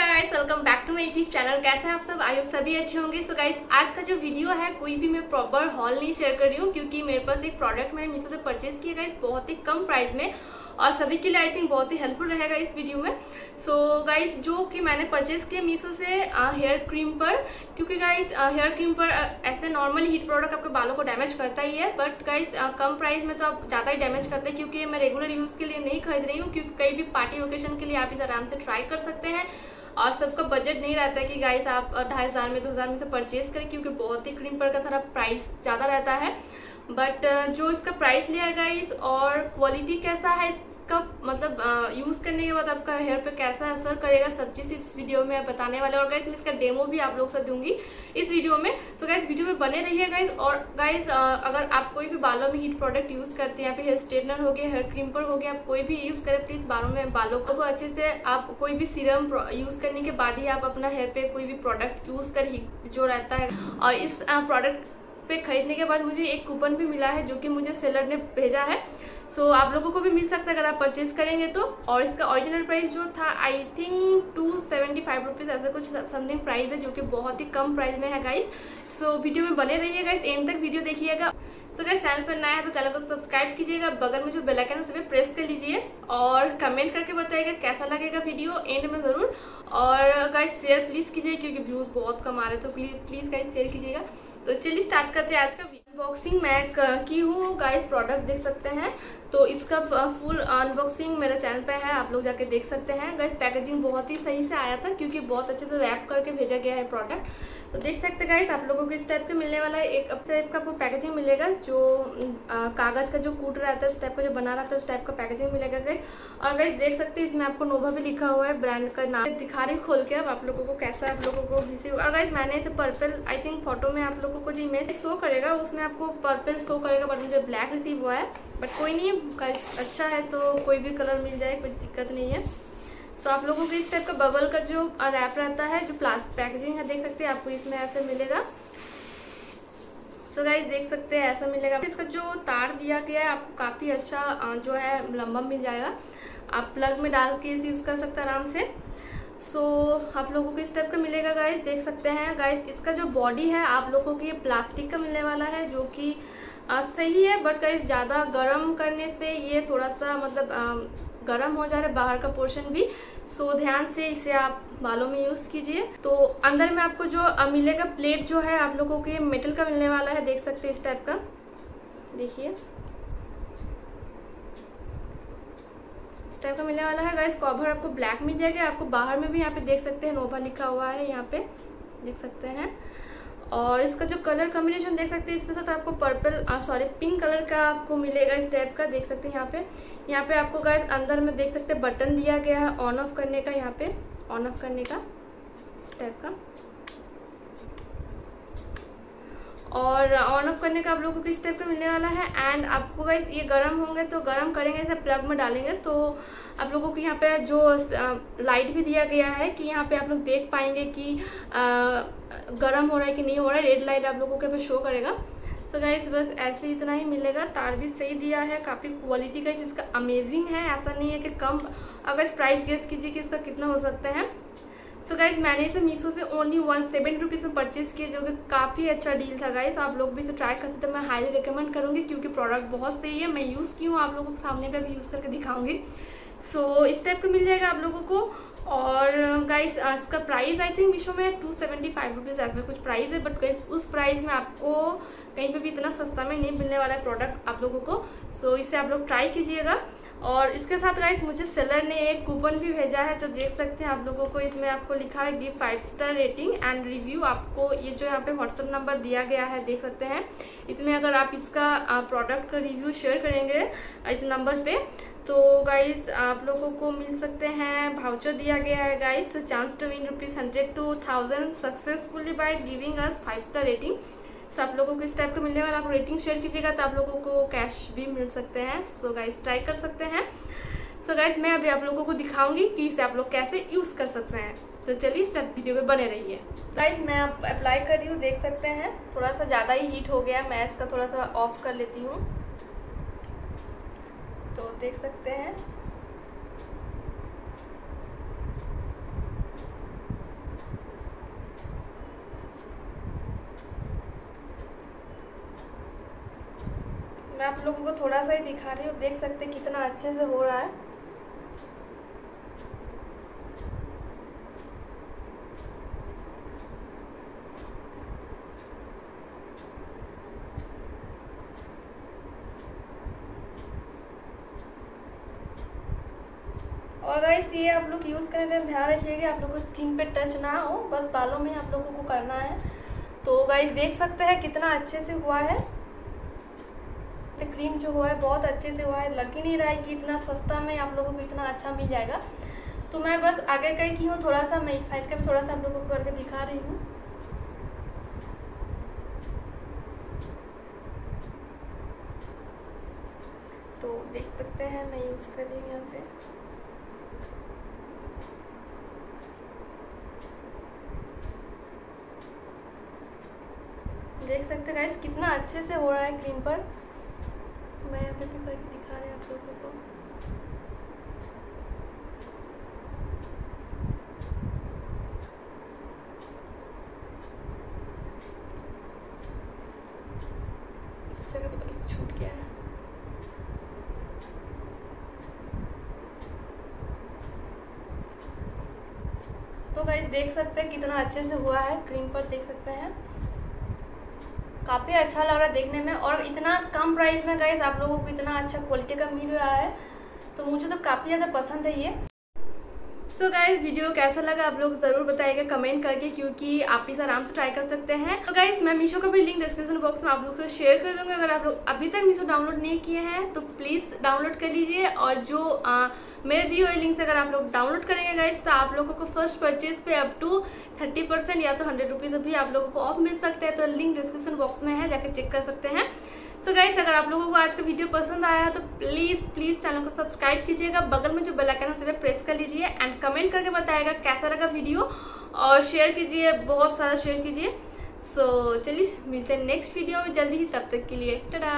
Guys welcome back to my YouTube channel कैसे हैं आप सब? आई सभी अच्छे होंगे। सो so गाइस आज का जो वीडियो है कोई भी मैं प्रॉपर हॉल नहीं शेयर कर रही हूँ क्योंकि मेरे पास एक प्रोडक्ट मैंने मीशो से परचेज किया गाइस बहुत ही कम प्राइस में। और सभी के लिए आई थिंक बहुत ही हेल्पफुल रहेगा इस वीडियो में। सो so, गाइस जो कि मैंने परचेज किया मीशो से हेयर क्रीम पर क्योंकि गाइस हेयर क्रीम पर ऐसे नॉर्मली हीट प्रोडक्ट आपके बालों को डैमेज करता ही है बट गाइस कम प्राइस में तो आप ज़्यादा ही डैमेज करते हैं क्योंकि मैं रेगुलर यूज़ के लिए नहीं खरीद रही हूँ क्योंकि कहीं भी पार्टी ओकेशन के लिए आप इसे आराम से ट्राई कर सकते हैं। और सबका बजट नहीं रहता है कि गाइस आप ढाई हज़ार में, दो हज़ार में से परचेज करें, क्योंकि बहुत ही क्रीम पर का सारा प्राइस ज़्यादा रहता है। बट जो इसका प्राइस लिया गाइस और क्वालिटी कैसा है करने के बाद आपका हेयर पे कैसा असर करेगा, सब चीज़ इस वीडियो में बताने वाले और गाइज़ मैं इसका डेमो भी आप लोग से दूँगी इस वीडियो में। सो गाइज़ वीडियो में बने रहिए गाइज़ और गाइज़ अगर आप कोई भी बालों में हीट प्रोडक्ट यूज़ करते हैं, यहाँ पे हेयर स्ट्रेटनर हो गया हेयर क्रीमपर हो गया, आप कोई भी यूज़ करें प्लीज़ बालों में, बालों को अच्छे से आप कोई भी सीरम यूज़ करने के बाद ही आप अपना हेयर पे कोई भी प्रोडक्ट यूज़ कर जो रहता है। और इस प्रोडक्ट पे खरीदने के बाद मुझे एक कूपन भी मिला है जो कि मुझे सेलर ने भेजा है। सो so, आप लोगों को भी मिल सकता है अगर आप परचेज करेंगे तो। और इसका ओरिजिनल प्राइस जो था I think two seventy five rupees ऐसा कुछ समथिंग प्राइस है जो कि बहुत ही कम प्राइस में है गाइस सो so, वीडियो में बने रहिएगा गाइस एंड तक वीडियो देखिएगा। सो गाइस चैनल पर नया है तो चैनल को सब्सक्राइब कीजिएगा। बगल में जो बेल आइकन है उसे प्रेस कर लीजिए। और कमेंट करके बताइएगा कैसा लगेगा वीडियो एंड में ज़रूर। और गाइस शेयर प्लीज़ कीजिए क्योंकि व्यूज़ बहुत कम आ रहे हैं तो प्लीज़ प्लीज़ गाइस शेयर कीजिएगा। तो चलिए स्टार्ट करते हैं आज का अनबॉक्सिंग मैं की हूँ गाइस प्रोडक्ट देख सकते हैं। तो इसका फुल अनबॉक्सिंग मेरे चैनल पे है, आप लोग जाके देख सकते हैं। गाइस पैकेजिंग बहुत ही सही से आया था, क्योंकि बहुत अच्छे से रैप करके भेजा गया है प्रोडक्ट तो देख सकते हैं गाइस आप लोगों को इस टाइप का मिलने वाला है। एक अब टाइप का आपको पैकेजिंग मिलेगा, जो कागज़ का जो कूट रहता है, इस टाइप का जो बना रहता है, उस टाइप का पैकेजिंग मिलेगा गाइस और गाइस देख सकते हैं इसमें आपको नोवा भी लिखा हुआ है ब्रांड का नाम। दिखा रही खोल के अब आप लोगों को कैसा आप लोगों को रिसीव और गाइस मैंने इसे पर्पल आई थिंक फ़ोटो में आप लोगों को जो इमेज शो करेगा, उसमें आपको पर्पल शो करेगा बट मुझे ब्लैक रिसीव हुआ है। बट कोई नहीं है अच्छा है तो कोई भी कलर मिल जाए कुछ दिक्कत नहीं है। तो आप लोगों को इस टाइप का बबल का जो रैप रहता है जो प्लास्टिक पैकेजिंग है देख सकते हैं आपको इसमें ऐसे मिलेगा। सो गाइस देख सकते हैं ऐसा मिलेगा। इसका जो तार दिया गया है आपको काफ़ी अच्छा जो है लंबा मिल जाएगा। आप प्लग में डाल के इसे यूज़ कर सकते हैं आराम से। सो so, आप लोगों को इस टाइप का मिलेगा गाइस देख सकते हैं गाइस इसका जो बॉडी है आप लोगों को ये प्लास्टिक का मिलने वाला है जो कि सही है बट गाइस ज़्यादा गर्म करने से ये थोड़ा सा मतलब आ, गर्म हो जा रहा है बाहर का पोर्शन भी। सो ध्यान से इसे आप बालों में यूज़ कीजिए। तो अंदर में आपको जो मिलेगा प्लेट जो है आप लोगों के मेटल का मिलने वाला है देख सकते हैं इस टाइप का। देखिए। इस टाइप का मिलने वाला है। गाइस कवर आपको ब्लैक मिल जाएगा। आपको बाहर में भी यहाँ पे देख सकते हैं नोवा लिखा हुआ है यहाँ पे। देख सकते हैं। और इसका जो कलर कम्बिनेशन देख सकते हैं इसके साथ आपको पर्पल सॉरी पिंक कलर का आपको मिलेगा इस टाइप का, देख सकते हैं यहाँ पे। यहाँ पे आपको गाइस अंदर में देख सकते हैं बटन दिया गया है ऑन ऑफ़ करने का, यहाँ पे ऑन ऑफ़ करने का, इस टाइप का। और ऑन ऑफ़ करने का आप लोगों को किस टाइप का मिलने वाला है? एंड आपको गाइस ये गर्म होंगे तो गर्म करेंगे जैसे प्लग में डालेंगे तो आप लोगों को यहाँ पे जो लाइट भी दिया गया है कि यहाँ पे आप लोग देख पाएँगे कि गर्म हो रहा है कि नहीं हो रहा है रेड लाइट आप लोगों के पे शो करेगा। तो गाइस बस ऐसे इतना ही मिलेगा। तार भी सही दिया है, काफ़ी क्वालिटी का, इसका अमेजिंग है। ऐसा नहीं है कि कम, अगर इस प्राइस गेस कीजिए कि इसका कितना हो सकता है। तो गाइज़ मैंने इसे मीशो से ओनली वन सेवन रुपीज़ में परचेज़ किया जो कि काफ़ी अच्छा डील था गाइज़ आप लोग भी इसे ट्राई कर सकते हैं। मैं हाईली रिकमेंड करूँगी क्योंकि प्रोडक्ट बहुत सही है। मैं यूज़ की हूँ आप लोगों के सामने पे भी यूज़ करके दिखाऊँगी। सो so, इस टाइप का मिल जाएगा आप लोगों को। और गाइस इसका प्राइस आई थिंक मीशो में टू सेवेंटी फाइव रुपीज़ ऐसा कुछ प्राइस है बट गाइस उस प्राइस में आपको कहीं पे भी इतना सस्ता में नहीं मिलने वाला है प्रोडक्ट आप लोगों को। सो so, इसे आप लोग ट्राई कीजिएगा। और इसके साथ गाइस मुझे सेलर ने एक कूपन भी भेजा है जो देख सकते हैं आप लोगों को, इसमें आपको लिखा है give five star rating and review आपको ये जो यहाँ पे व्हाट्सअप नंबर दिया गया है, देख सकते हैं। इसमें अगर आप इसका प्रोडक्ट का रिव्यू शेयर करेंगे, इस नंबर पे तो गाइस आप लोगों को मिल सकते हैं भाउचर दिया गया है guys chance to win rupees hundred to thousand successfully by giving us five star rating so आप लोगों को इस टाइप का मिलने वाला, आप रेटिंग शेयर कीजिएगा तो आप लोगों को कैश भी मिल सकते हैं। सो गाइज़ ट्राई कर सकते हैं। सो गाइज़ मैं अभी आप लोगों को दिखाऊँगी कि इसे आप लोग कैसे यूज़ कर सकते हैं। तो चलिए इस वीडियो में बने रहिए। गाइज़ मैं आप अप्लाई कर रही हूँ, देख सकते हैं। थोड़ा सा ज़्यादा ही हीट हो गया मैं इसका थोड़ा सा ऑफ़ कर लेती हूँ। तो देख सकते हैं। मैं आप लोगों को थोड़ा सा ही दिखा रही हूँ, देख सकते कितना अच्छे से हो रहा है। और गाइस ये आप लोग यूज़ करने में ध्यान रखिएगा, आप लोग को स्किन पे टच ना हो, बस बालों में आप लोगों को करना है। तो गाइस देख सकते हैं कितना अच्छे से हुआ है। तो क्रीम जो हुआ है, बहुत अच्छे से हुआ है। लग ही नहीं रहा है कि इतना सस्ता में आप लोगों को इतना अच्छा मिल जाएगा। तो मैं बस आगे कहीं की हूँ थोड़ा सा मैं इस साइड का भी थोड़ा सा आप लोगों को करके दिखा रही हूँ। तो देख सकते हैं, मैं यूज़ कर रही हूँ यहाँ से। देख सकते हैं गाइस कितना अच्छे से हो रहा है क्रीम पर। करके दिखा रही हूँ आप लोगों को? सा छूट गया है। तो गाइस देख सकते हैं कितना अच्छे से हुआ है क्रीम पर देख सकते हैं। काफ़ी अच्छा लग रहा है देखने में और इतना कम प्राइस में गाइस आप लोगों को इतना अच्छा क्वालिटी का मिल रहा है। तो मुझे तो काफ़ी ज़्यादा पसंद है ये। सो so गाइस वीडियो कैसा लगा आप लोग ज़रूर बताइएगा कमेंट करके क्योंकि आप इसे आराम से ट्राई कर सकते हैं। तो गाइज़ मैं मीशो का भी लिंक डिस्क्रिप्शन बॉक्स में आप लोग से शेयर कर दूँगा। अगर आप लोग अभी तक मीशो डाउनलोड नहीं किए हैं तो प्लीज़ डाउनलोड कर लीजिए और जो आ, मेरे दिए हुए लिंक से अगर आप लोग डाउनलोड करेंगे गाइस तो आप लोगों को फ़र्स्ट परचेज पे अप टू थर्टी परसेंट या तो हंड्रेड रुपीज़ भी आप लोगों को ऑफ़ मिल सकते हैं तो लिंक डिस्क्रिप्शन बॉक्स में है जाकर चेक कर सकते हैं। सो so गाइस अगर आप लोगों को आज का वीडियो पसंद आया है तो प्लीज़ प्लीज़ चैनल को सब्सक्राइब कीजिएगा। बगल में जो बेल आइकन है उसे प्रेस कर लीजिए एंड कमेंट करके बताएगा कैसा लगा वीडियो और शेयर कीजिए बहुत सारा शेयर कीजिए। सो so, चलिए मिलते हैं नेक्स्ट वीडियो में जल्दी ही तब तक के लिए टटा